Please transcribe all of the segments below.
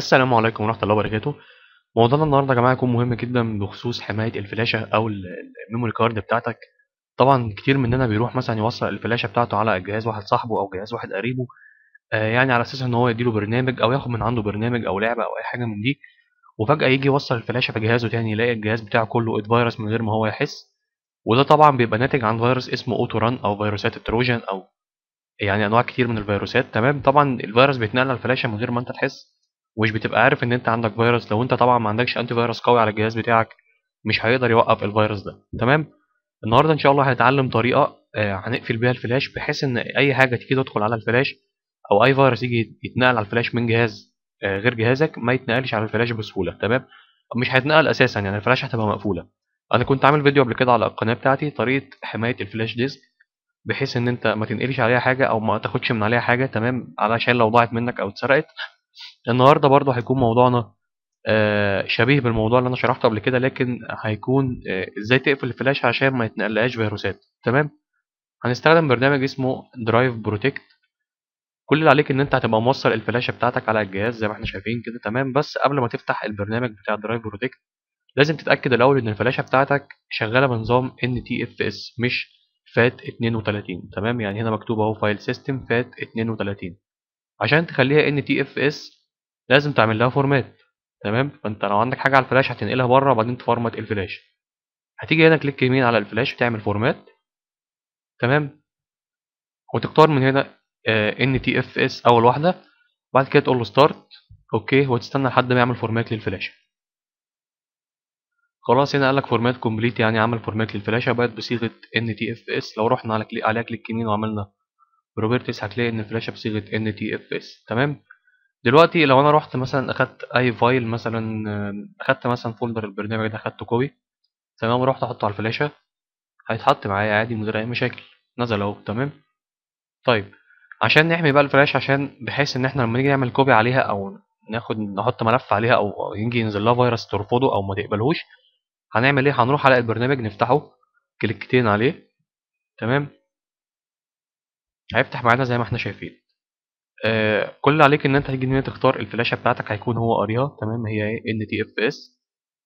السلام عليكم ورحمة الله وبركاته. موضوعنا النهاردة يا جماعة يكون مهم جدا بخصوص حماية الفلاشة أو ال- ال memory card بتاعتك. طبعا كتير مننا بيروح مثلا يوصل الفلاشة بتاعته على جهاز واحد صاحبه أو جهاز واحد قريبه آه يعني على أساس إن هو يديله برنامج أو ياخد من عنده برنامج أو لعبة أو أي حاجة من دي. وفجأة يجي يوصل الفلاشة في جهازه تاني يلاقي الجهاز بتاعه كله اتفيروس من غير ما هو يحس. وده طبعا بيبقى ناتج عن فيروس اسمه autorun أو فيروسات ال Trojan أو يعني أنواع كتير من الفيروسات. تمام؟ طبعا الفيروس بيتنقل على الفلاشة من غير ما أنت تحس. ومش بتبقى عارف إن أنت عندك فيروس. لو أنت طبعا ما عندكش antivirus قوي على الجهاز بتاعك مش هيقدر يوقف الفيروس ده. تمام؟ النهارده إن شاء الله هنتعلم طريقة آه، هنقفل بيها الفلاش بحيث إن أي حاجة تيجي تدخل على الفلاش أو أي فيروس يجي يتنقل على الفلاش من جهاز آه، غير جهازك ما يتنقلش على الفلاش بسهولة. تمام؟ مش هيتنقل أساسا يعني الفلاش هتبقى مقفولة. أنا كنت عامل فيديو قبل كده على القناة بتاعتي طريقة حماية ال flash disk بحيث إن أنت ما تنقلش عليها حاجة أو ما تاخدش من عليها حاجة. تمام؟ علشان لو ضاعت منك أو اتسرقت النهارده برضو هيكون موضوعنا آه، شبيه بالموضوع اللي أنا شرحته قبل كده لكن هيكون آه، إزاي تقفل الفلاش عشان ما يتنقلهاش فيروسات. تمام؟ هنستخدم برنامج اسمه Drive Protect كل اللي عليك إن أنت هتبقى موصل الفلاشه بتاعتك على الجهاز زي ما إحنا شايفين كده تمام؟ بس قبل ما تفتح البرنامج بتاع Drive Protect لازم تتأكد الأول إن الفلاشه بتاعتك شغالة بنظام NTFS مش FAT 32 تمام؟ يعني هنا مكتوب أهو file system FAT 32 عشان تخليها NTFS لازم تعمل لها format تمام؟ فانت لو عندك حاجة على الفلاش هتنقلها بره وبعدين تفورمات الفلاش. هتيجي هنا click يمين على الفلاش وتعمل format تمام؟ وتختار من هنا آه، NTFS أول واحدة. بعد كده تقول له start okay؟ وتستنى لحد ما يعمل format للفلاشه خلاص هنا قال لك format complete يعني عمل format للفلاشه بقت بصيغة NTFS لو رحنا على click عليها click يمين وعملنا properties هتلاقي إن الفلاشه بصيغه NTFS تمام؟ دلوقتي لو أنا رحت مثلا أخدت أي file مثلا أخدت مثلا folder البرنامج ده أخدته copy تمام؟ ورحت أحطه على الفلاشه هيتحط معايا عادي من غير أي مشاكل. نزل أهو. تمام؟ طيب عشان نحمي بقى الفلاش عشان بحيث إن إحنا لما نيجي نعمل copy عليها أو ناخد نحط ملف عليها أو يجي ينزل لها فيروس ترفضه أو ما تقبلهوش هنعمل إيه؟ هنروح على البرنامج نفتحه كليكتين عليه. تمام؟ هيفتح معانا زي ما إحنا شايفين. آه كل اللي عليك إن أنت تيجي هنا تختار الفلاشة بتاعتك هيكون هو قاريها تمام؟ هي إيه؟ NTFS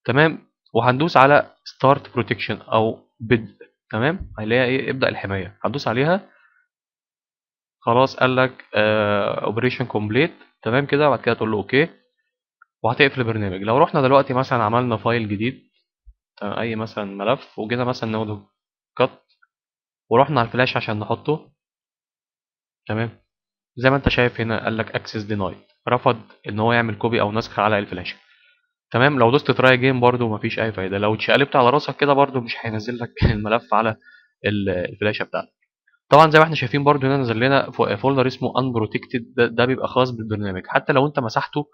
تمام؟ وهندوس على start protection أو بدء تمام؟ هنلاقي إيه؟ ابدأ الحماية. هندوس عليها. خلاص قال لك operation complete تمام كده؟ بعد كده تقول له okay وهتقفل البرنامج. لو رحنا دلوقتي مثلا عملنا file جديد أي مثلا ملف وجينا مثلا ناخده cut ورحنا على الفلاش عشان نحطه تمام؟ زي ما انت شايف هنا قال لك access denied رفض إن هو يعمل copy أو نسخ على الفلاشه تمام؟ لو دوست try again برده مفيش أي فايدة. لو اتشقلبت على راسك كده برده مش هينزل لك الملف على ال- الفلاشه بتاعتك طبعا زي ما إحنا شايفين برده هنا نزل لنا فو- folder اسمه unprotected. ده, ده بيبقى خاص بالبرنامج. حتى لو انت مسحته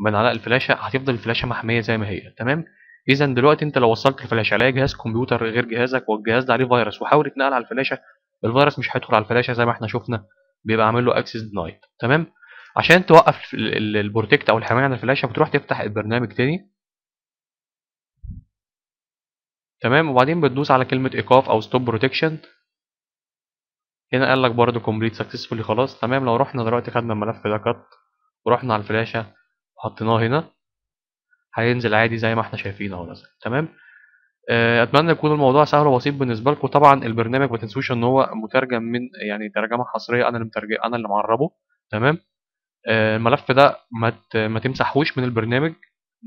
من على الفلاشه هتفضل الفلاشه محمية زي ما هي. تمام؟ اذا دلوقتي انت لو وصلت الفلاشه على جهاز كمبيوتر غير جهازك والجهاز ده عليه فيروس وحاول يتنقل على الفلاشة الفيروس مش هيدخل على الفلاشة زي ما إحنا شفنا بيبقى عامل له access denied تمام؟ عشان توقف ال- ال- ال protect أو الحمايه عن الفلاشه بتروح تفتح البرنامج تاني. تمام؟ وبعدين بتدوس على كلمة إيقاف أو stop protection هنا قال لك برضه complete successfully خلاص. تمام؟ لو رحنا دلوقتي خدنا الملف ده cut ورحنا على الفلاشة وحطيناه هنا هينزل عادي زي ما إحنا شايفين أهو نزل تمام؟ أتمنى يكون الموضوع سهل وبسيط بالنسبة لكم. طبعا البرنامج ما تنسوش إن هو مترجم من يعني ترجمة حصرية أنا اللي مترجم أنا اللي معربه. تمام؟ آه، الملف ده ما ما تمسحوش من البرنامج.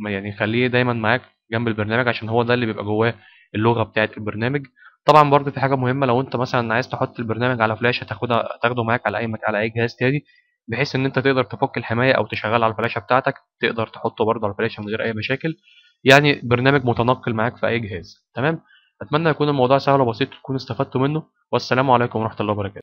يعني خليه دايما معاك جنب البرنامج عشان هو ده اللي بيبقى جواه اللغة بتاعة البرنامج. طبعا برضه في حاجة مهمة لو أنت مثلا عايز تحط البرنامج على فلاشه تاخدها تاخده معاك على أي. على أي جهاز تاني بحيث إن أنت تقدر تفك الحماية أو تشغل على الفلاشة بتاعتك. تقدر تحطه برضه على الفلاشة من غير أي مشاكل. يعني برنامج متنقل معاك في أي جهاز. تمام؟ أتمنى يكون الموضوع سهل وبسيط تكونوا استفدتوا منه والسلام عليكم ورحمة الله وبركاته.